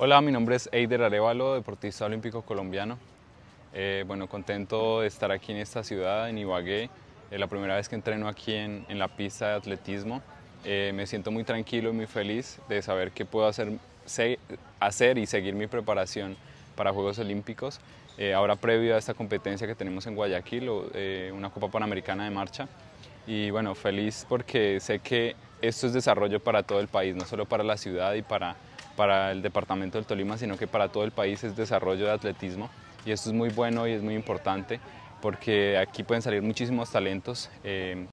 Hola, mi nombre es Eider Arevalo, deportista olímpico colombiano. Eh, bueno, contento de estar aquí en esta ciudad, en Ibagué. Es la primera vez que entreno aquí en, la pista de atletismo. Eh, me siento muy tranquilo y muy feliz de saber que puedo hacer, hacer y seguir mi preparación para Juegos Olímpicos. Eh, ahora previo a esta competencia que tenemos en Guayaquil, una Copa Panamericana de Marcha. Y bueno, feliz porque sé que esto es desarrollo para todo el país, no solo para la ciudad y para para el departamento del Tolima, sino que para todo el país es desarrollo de atletismo y esto es muy bueno y es muy importante porque aquí pueden salir muchísimos talentos. Eh,